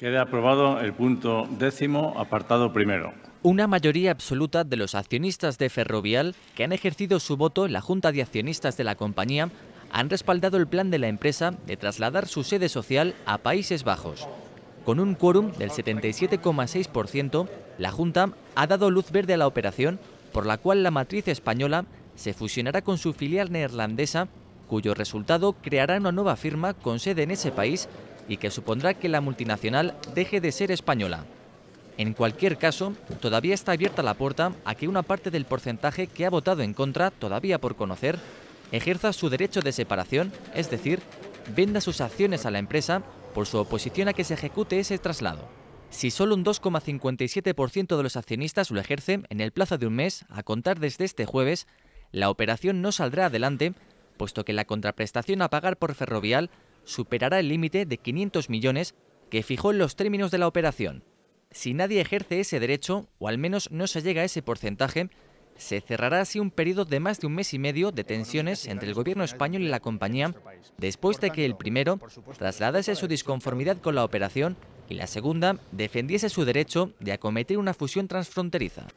Queda aprobado el punto décimo, apartado primero. Una mayoría absoluta de los accionistas de Ferrovial que han ejercido su voto en la Junta de Accionistas de la compañía han respaldado el plan de la empresa de trasladar su sede social a Países Bajos. Con un quórum del 77,6%, la Junta ha dado luz verde a la operación, por la cual la matriz española se fusionará con su filial neerlandesa, cuyo resultado creará una nueva firma con sede en ese país y que supondrá que la multinacional deje de ser española. En cualquier caso, todavía está abierta la puerta a que una parte del porcentaje que ha votado en contra, todavía por conocer, ejerza su derecho de separación, es decir, venda sus acciones a la empresa por su oposición a que se ejecute ese traslado. Si solo un 2,57% de los accionistas lo ejerce en el plazo de un mes, a contar desde este jueves, la operación no saldrá adelante, puesto que la contraprestación a pagar por Ferrovial superará el límite de 500 millones que fijó en los términos de la operación. Si nadie ejerce ese derecho, o al menos no se llega a ese porcentaje, se cerrará así un periodo de más de un mes y medio de tensiones entre el gobierno español y la compañía, después de que el primero trasladase su disconformidad con la operación y la segunda defendiese su derecho de acometer una fusión transfronteriza.